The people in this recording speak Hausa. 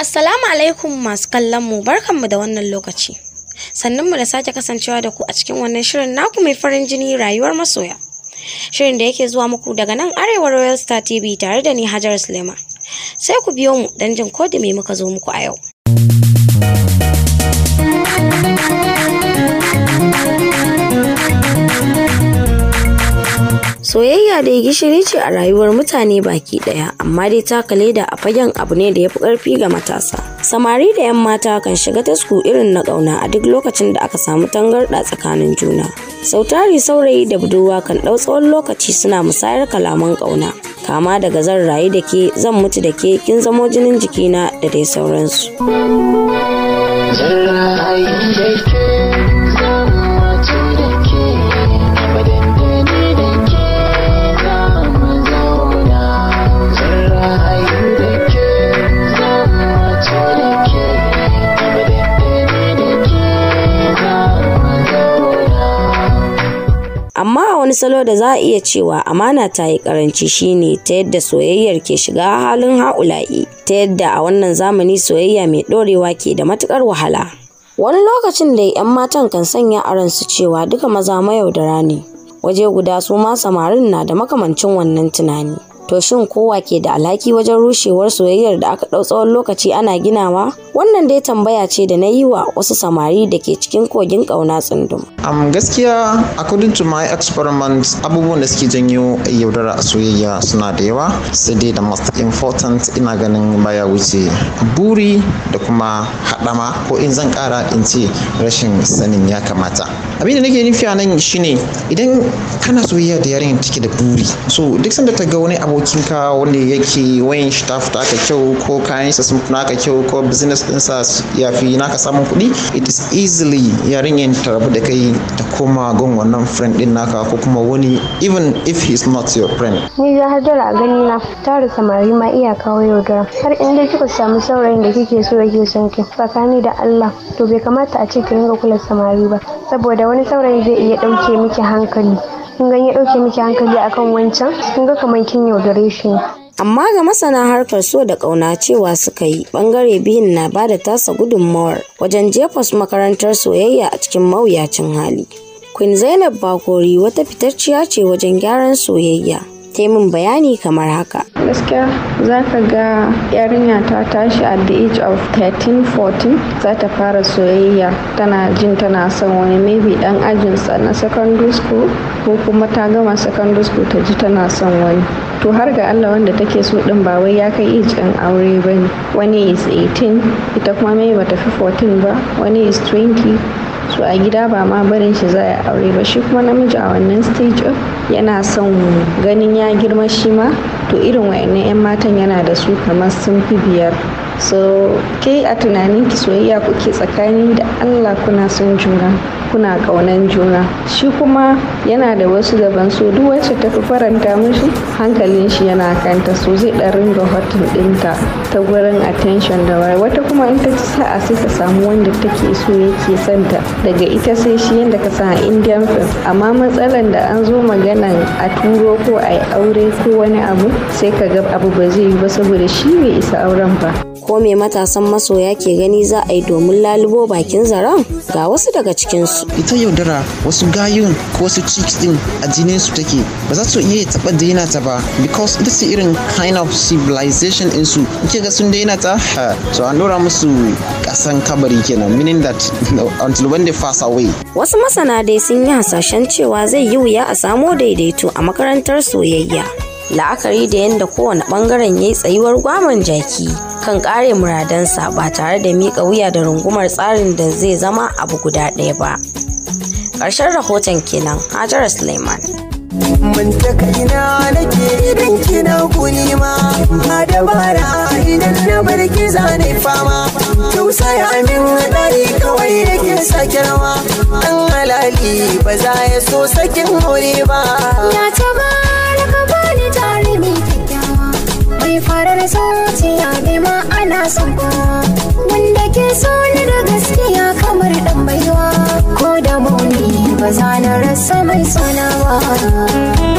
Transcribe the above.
Assalamu alaikum masu kallon mu barkanmu da wannan lokaci. Sannan mu da sake kasancewa da ku a cikin wannan shirin naku mai farin jini rayuwar masoya. Shirin da yake zuwa muku daga nan Arewa Royal Star TV tare da ni Hajar Suleiman. Sai ku biyo mu don jin ko da me muka zo muku a yau. Soyayya dai gishiri ce a rayuwar mutane baki ɗaya, amma dai taka leda a fagen abu ne da ya fi ƙarfi ga matasa. Samari da 'yan mata kan shiga tasku irin na ƙauna a duk lokacin da aka samu tangarɗa tsakanin juna. Sautari saurayi da budurwa kan ɗau tsawon lokaci suna musayar kalaman ƙauna. Kama daga zan rayu da ke, zan mutu da ke, kin zamo jinin jikina da dai sauransu. Amma a wani salo da za a iya cewa amana ta yi karanci shine ta yadda soyayyar ke shiga halin ha'ula'i ta yadda a wannan zamani soyayya mai ɗorewa ke da matuƙar wahala. Wani lokacin da 'yan matan kan sanya a ransu cewa duka maza mayaudara ne, waje guda su ma samarin na da makamancin wannan tunani. To shin kowa ke da alhaki wajen rushewar soyayyar da aka ɗau tsawon lokaci ana ginawa? Wannan dai tambaya ce da na yi wa wasu samari da ke cikin kogin ƙauna tsundum. Um, gaskiya according to my experiment abubuwan da suke janyo yaudara a soyayya suna da yawa sai dai da most important ina ganin baya wuce buri da kuma haɗama ko in zan ƙara in ce rashin sanin ya kamata abin da nake nufi a nan shine idan kana soyayya da yarinyar take da buri so duk sanda ta ga wani abokinka wanda yake wayan shi ta fita aka kyau ko kayansa sun fi naka kyau ko business ɗinsa ya fi naka samun kuɗi it is easily yarinyar ta rabu da kai ta koma gun wannan friend din naka ko kuma wani even if he's not your friend Ni da hajara a gani na tara samari ma iya kawo yaudara. Har in dai kika samu saurayin da kike so yake son ki tsakani da Allah to bai kamata a ce ki ringa kula samari ba saboda wani saurayi zai iya ɗauke miki hankali. Kin ga ya ɗauke miki hankali akan wancan kin ga kamar kin yaudare shi. Amma ga masana harkar so da ƙauna cewa suka yi ɓangare biyun na ba da tasa gudunmawar wajen jefa makarantar soyayya a cikin mawuyacin hali. Queen Zainab Bakori wata fitacciya ce wajen gyaran soyayya. Ta min bayani kamar haka. gaskiya za ka ga yarinya ta tashi at the age of 13-14 za ta fara soyayya. Tana jin tana son wani maybe dan ajinsa na secondary school ko kuma ta gama secondary school ta ji tana son wani. To har ga Allah wanda take so din ba wai ya kai age ɗin aure ba ne. Wani is 18 ita kuma maybe bata fi 14 ba. Wani is 20 so a gida ba ma barin shi za a aure ba. Shi kuma namiji a wannan stage yana son ganin ya girma shi ma. To irin wayannan 'yan matan yana da su kamar sun fi biyar. So ke a tunanin ki soyayya kuke tsakani da allah kuna son juna kuna kaunan juna. Shi kuma yana da wasu daban. So duk wacce ta fi faranta mishi hankalin shi yana kanta. So zai dan ringa hotin ɗinta ta gurin attention da waya. Wata kuma in ta ci sa'a sai ta samu wanda take so yake santa daga ita sai shi yadda ka san a indian film. Amma matsalan da an zo maganan a turo ko a yi aure ko wani abu sai ka ga abu ba zai yi ba saboda shi bai isa auren ba. Ko me matasan masoya ke gani za a yi domin lalubo bakin zaren? Ga wasu daga cikinsu. ita yaudara wasu gayun ko wasu chicks din a jinin su take. Ba za su iya taɓa daina ta ba because ita ce irin kind of civilization in su ke ga sun daina ta so an dora musu kasan kabari kenan meaning that until when they pass away Wasu masana dai sun yi hasashen cewa zai yi wuya a samo daidaito a makarantar soyayya. La'akari da yadda kowane ɓangaren ya yi tsayuwar gwamon jaki kan kare muradansa ba tare da miƙa wuya da rungumar tsarin da zai zama abu guda ɗaya ba. Ƙarshen rahoton kenan Hajara Suleiman. Mun ta kaina nake idan kina guri ma. A dabara idan na bar ki zane fama. Tausaya min dari kawai yake sake rawa dan halali ba za ya so sakin aure ba. Ya tabaraka bani jarumi kyakkyawa. Mai farar zuciya ne ma ana son kowa. So ni da gaskiya kamar dan baiwa. Ko da muni ba za na rasa mai sona ba